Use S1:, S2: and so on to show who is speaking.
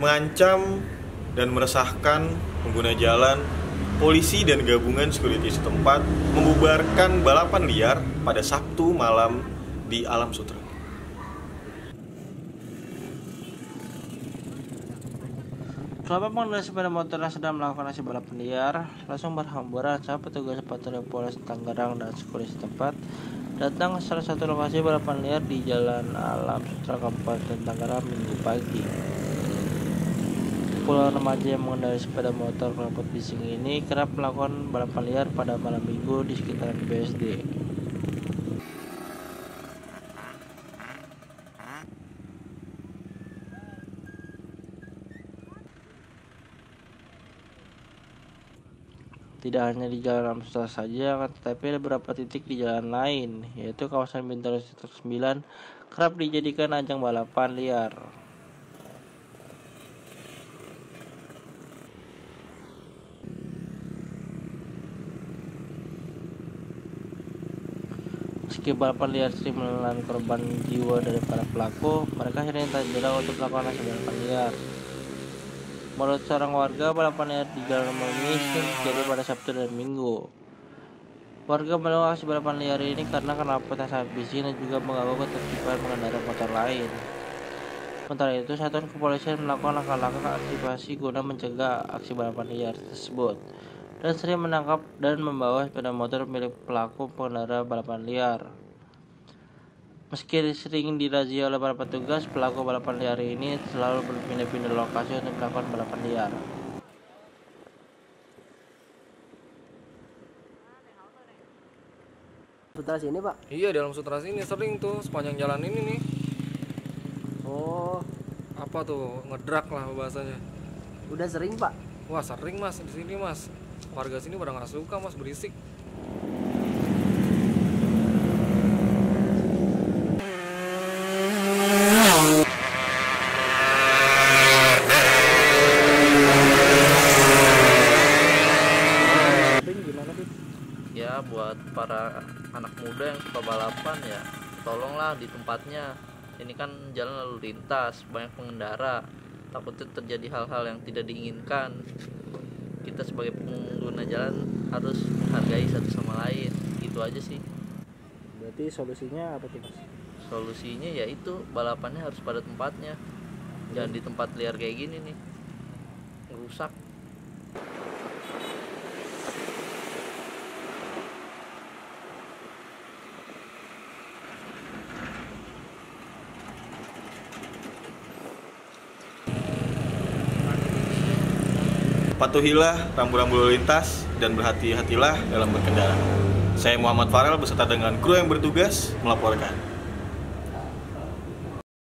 S1: mengancam dan meresahkan pengguna jalan polisi dan gabungan security setempat membubarkan balapan liar pada Sabtu malam di Alam Sutra.
S2: Kelompok pengendara sepeda motor yang sedang melakukan aksi balapan liar langsung berhamburan saat petugas patroli Polres Tangerang dan security setempat datang ke salah satu lokasi balapan liar di Jalan Alam Sutra Kabupaten Tangerang Minggu pagi. Puluhan remaja yang mengendarai sepeda motor kelompok bising ini kerap melakukan balapan liar pada malam minggu di sekitaran BSD. Tidak hanya di Jalan Amstel saja, tetapi beberapa titik di jalan lain, yaitu kawasan Bintaro Sektor 9 kerap dijadikan ajang balapan liar. Meski balapan liar sering menelan korban jiwa dari para pelaku, mereka akhirnya tak jeda untuk melakukan aksi balapan liar. Menurut seorang warga, balapan liar di jalan sering terjadi pada Sabtu dan Minggu. Warga melakukan aksi balapan liar ini karena yang sangat bising dan juga mengganggu ketertiban pengendara motor lain. Sementara itu, satuan kepolisian melakukan langkah-langkah aktivasi guna mencegah aksi balapan liar tersebut dan sering menangkap dan membawa sepeda motor milik pelaku pengendara balapan liar. Meski sering dirazia oleh para petugas, pelaku balapan liar ini selalu berpindah-pindah lokasi untuk melakukan balapan liar.
S3: Sutra sini pak?
S4: Iya di dalam sutra sini sering tuh sepanjang jalan ini nih.
S3: Oh,
S4: Apa tuh ngedrak lah bahasanya.
S3: udah sering pak?
S4: Wah sering mas di sini mas. Warga sini pada nggak suka mas berisik.
S5: ya buat para anak muda yang suka balapan ya tolonglah di tempatnya. Ini kan jalan lalu lintas banyak pengendara. Takutnya terjadi hal-hal yang tidak diinginkan kita sebagai pengguna jalan harus menghargai satu sama lain. Gitu aja sih.
S2: Berarti solusinya apa tuh mas?
S5: solusinya yaitu balapannya harus pada tempatnya. Jangan di tempat liar kayak gini nih. Rusak
S1: Patuhilah rambu-rambu lalu lintas dan berhati-hatilah dalam berkendara. Saya Muhammad Farel beserta dengan kru yang bertugas melaporkan.